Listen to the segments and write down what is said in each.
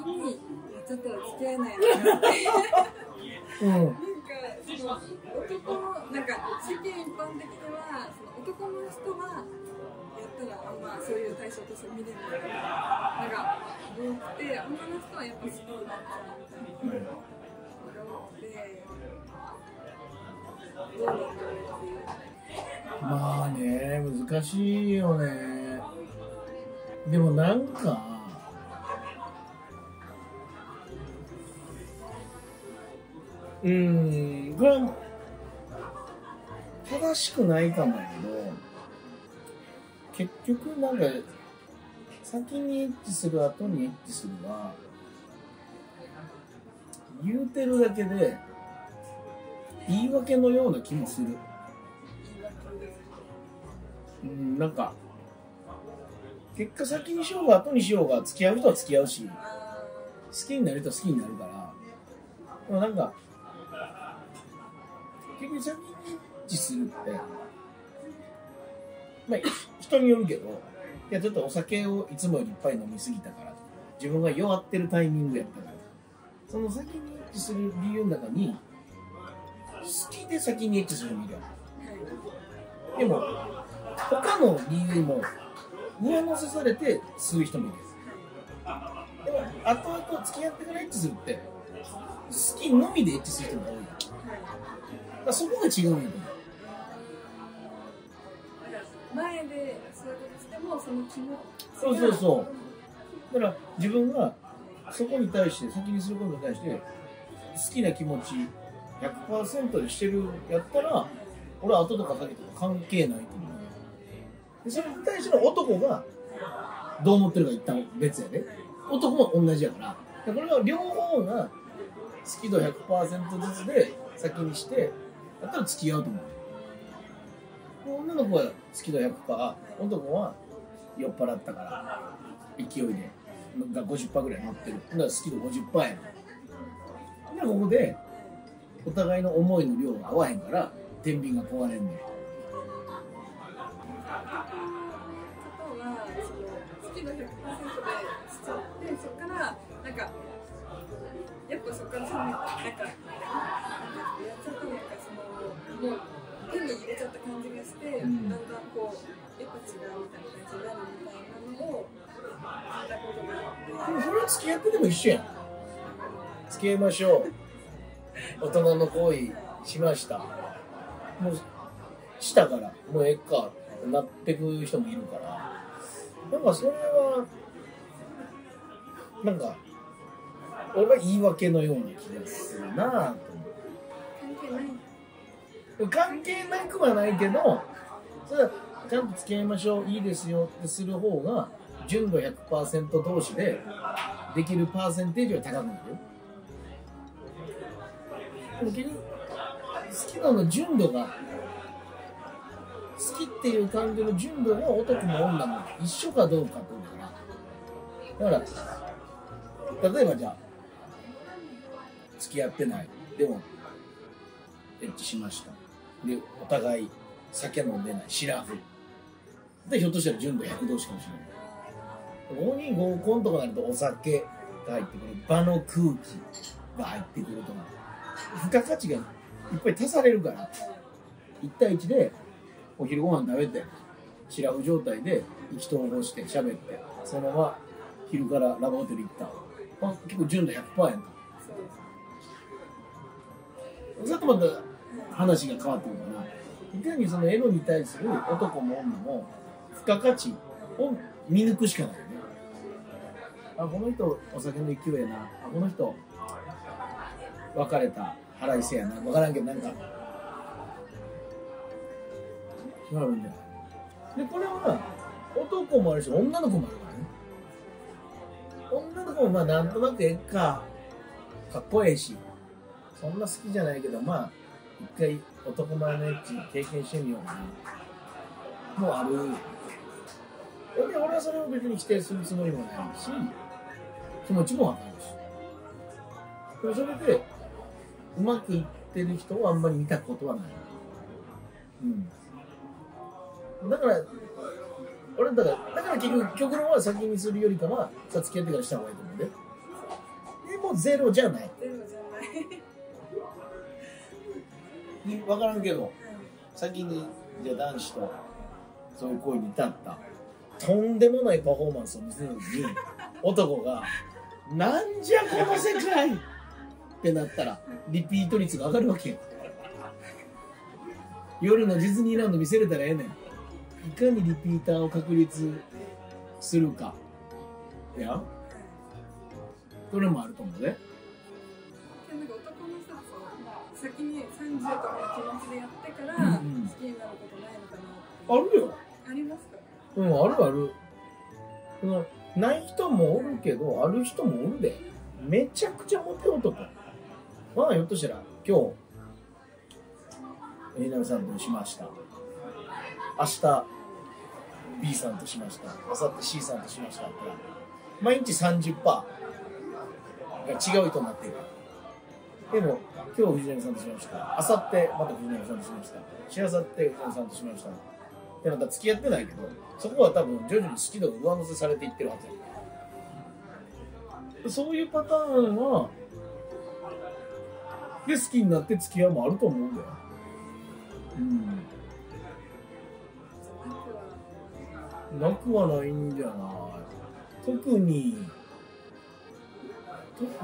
先にちゃったら付き合えないなってうん。なんかその男のなんか世間一般的にはその男の人はやったらあんまそういう対象として見れないなんか多くて女の人はやっぱ好きになっちゃうみたいなのが多くてどうなんだろうっていうまあね難しいよね。でもなんかうーん。これは正しくないかもやけど結局なんか先にエッチする後にエッチするは言うてるだけで言い訳のような気もする。うんなんか結果先にしようが後にしようが付き合う人は付き合うし好きになる人は好きになるから。でもなんか結局先にエッチするってまあ人によるけどいやちょっとお酒をいつもよりいっぱい飲みすぎたから自分が弱ってるタイミングやったからその先にエッチする理由の中に好きで先にエッチする理由でも他の理由も上乗せされてする人もいる。でも後々付き合ってからエッチするって好きのみでエッチする人が多い。らそこが違うんやと思う。前でそういうことしてもその気持ちそうそうそう。だから自分がそこに対して先にすることに対して好きな気持ち100%でしてるやったら俺は後とか先とか関係ないと思う。でそれに対しての男がどう思ってるか一旦別やで。男も同じやから。だからこれは両方が好き度100%ずつで先にしてやったら付き合うと思う。女の子は好き度100%男は酔っ払ったから勢いでが50%ぐらい乗ってる。だから好き度50%やん。でここでお互いの思いの量が合わへんから天秤が壊れんねん。その好きの100%でしちゃってそこからなんかやっぱそこからそのなんか感じがして、ん。だんだんこうやっぱ違うみたいな感じになるみたいなのを聞いたことがあって。でもそれは付き合ってでも一緒やん。付き合いましょう。大人の行為しました。もうしたからもうええかってなってく人もいるから。なんかそれはなんか俺は言い訳のような気がするなぁと思って関係なくはないけどそれちゃんと付き合いましょういいですよってする方が純度100%同士でできるパーセンテージは高くなるよ。でも結局好き度の純度が好きっていう感じの純度が男も女も一緒かどうかってことだからだから例えばじゃあ付き合ってない。でもエッチしました。でお互い酒飲んでないシラフでひょっとしたら純度100同士かもしれない。ここに合コンとかなるとお酒が入ってくる。場の空気が入ってくるとか。付加価値がいっぱい足されるから。1対1でお昼ご飯食べてシラフ状態で意気投合して喋ってそのまま昼からラブホテル行った。あ結構純度100%やんか。それとまた話が変わってくるからいかにそのエロに対する男も女も付加価値を見抜くしかないよねあこの人お酒の勢いやなあこの人別れた腹いせやな分からんけどなんか決まるんじゃないでこれは男もあるし女の子もあるからね女の子もまあなんとなくええか。かっこええしそんな好きじゃないけどまあ一回男前のエッチ経験してみようかな。もうある。で俺はそれを別に否定するつもりもないし気持ちもわかるし。でもそれでうまくいってる人をあんまり見たことはない。うん。だから俺だからだから結局極論は先にするよりかはさ付き合ってからした方がいいと思うねもゼロじゃない。ゼロじゃない分からんけど先にじゃあ男子とそういう行為に至った。とんでもないパフォーマンスを見せるのに男が「なんじゃこの世界!」ってなったらリピート率が上がるわけよ。夜のディズニーランド見せれたらええねん。いかにリピーターを確立するか。いやんそれもあると思うね先に30とかの気持ちでやってから好きになることないのかなって。あるよ。ありますか？うんあるある。うんない人もおるけどある人もおるで。めちゃくちゃモテ男。まあひょっとしたら今日えなみさんとしました。明日 B さんとしました。明後日 C さんとしました毎日30%が違う人になってるでも今日藤波さんとしました。明後日また藤波さんとしました。しあさって藤波さんとしました。ってなった付き合ってないけどそこは多分徐々に好き度が上乗せされていってるはずそういうパターンはで好きになって付き合うもあると思うんだよ。うん。なくはないんじゃない。特に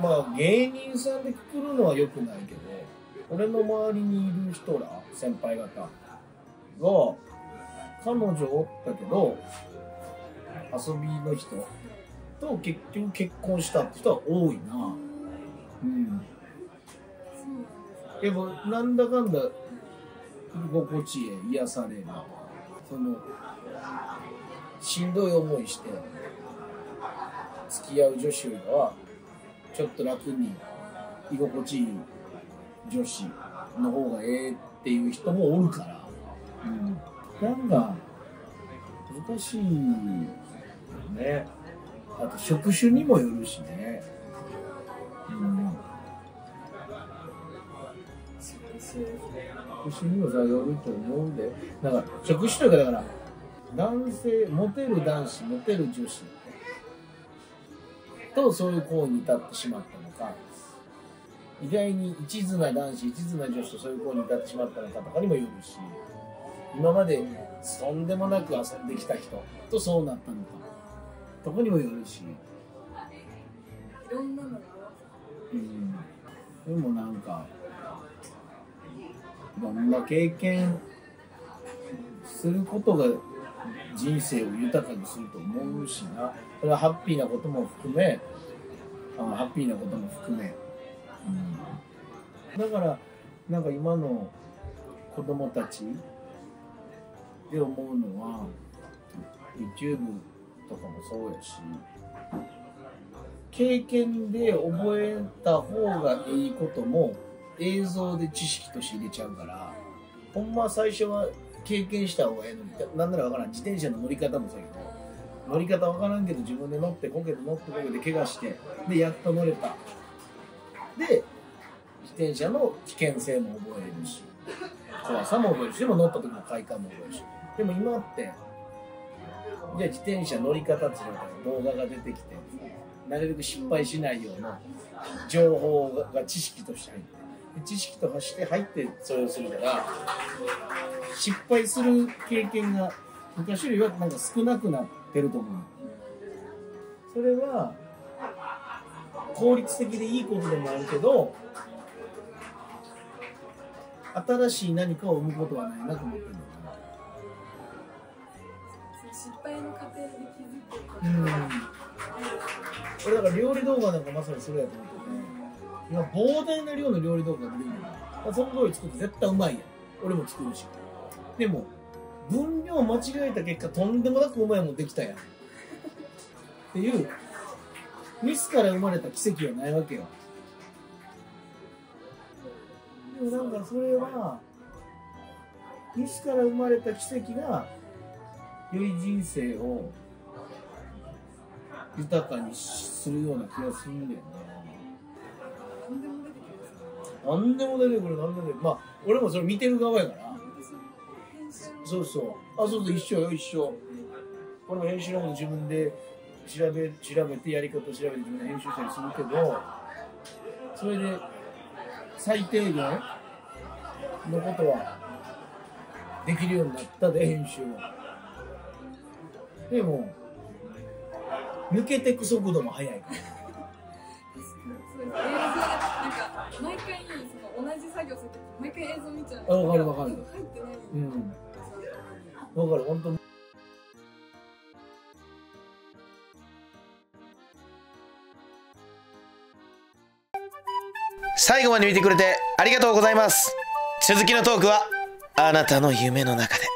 まあ芸人さんでくくるのはよくないけど俺の周りにいる人ら先輩方が彼女おったけど遊びの人と結局結婚したって人は多いな。うん。でもなんだかんだ居心地へ癒される。そのしんどい思いして付き合う女子よりはちょっと楽に居心地いい女子の方がええっていう人もおるから、うん、なんか難しいよね。あと職種にもよるしね。うん。職種にもさよると思うんで。だから職種というかだから男性モテる男子モテる女子。とそういう行為に至ってしまったのか。意外に一途な男子一途な女子とそういう行為に至ってしまったのかとかにもよるし。今までとんでもなく遊んできた人とそうなったのか。とこにもよるし。いろんなのうん。でもなんかいろんな経験することが人生を豊かにすると思うしなそれはハッピーなことも含めあハッピーなことも含め、うん、だからなんか今の子供たちで思うのは YouTube とかもそうやし経験で覚えた方がいいことも映像で知識として入れちゃうからほんま最初は経験した方がええのになんならわからん自転車の乗り方もそうやけど乗り方わからんけど自分で乗ってこけて乗ってこけて怪我してでやっと乗れた。で自転車の危険性も覚えるし怖さも覚えるしでも乗った時の快感も覚えるし。でも今ってじゃあ自転車乗り方って言うから動画が出てきてなるべく失敗しないような情報が知識として入って知識として入ってそれをするから失敗する経験が昔よりはなんか少なくなってってると思う。それは効率的でいいことでもあるけど新しい何かを生むことはないなと思ってる失敗の過程で気づく。うん。俺だから料理動画なんかまさにそれやと思ってて。今膨大な量の料理動画が出てる。んだからその通り作って絶対うまいやん。俺も作るし。でも分量間違えた結果とんでもなくうまいもんできたやん。っていうミスから生まれた奇跡はないわけよ。でもなんかそれはミスから生まれた奇跡が良い人生を豊かにするような気がするんだよね何でも出てきます何でも出てくる何でも出てくる。まあ俺もそれ見てる側やからそうそう。あそうそう一緒よ一緒。俺も編集のこと自分で調べ調べてやり方を調べて自分で編集したりするけどそれで最低限のことはできるようになったで編集は。でも抜けてく速度も速い。から映像でなんか毎回その同じ作業するとき毎回映像見ちゃう。あわかるわかる。入ってない。うんだから本当に。最後まで見てくれてありがとうございます。続きのトークはあなたの夢の中で。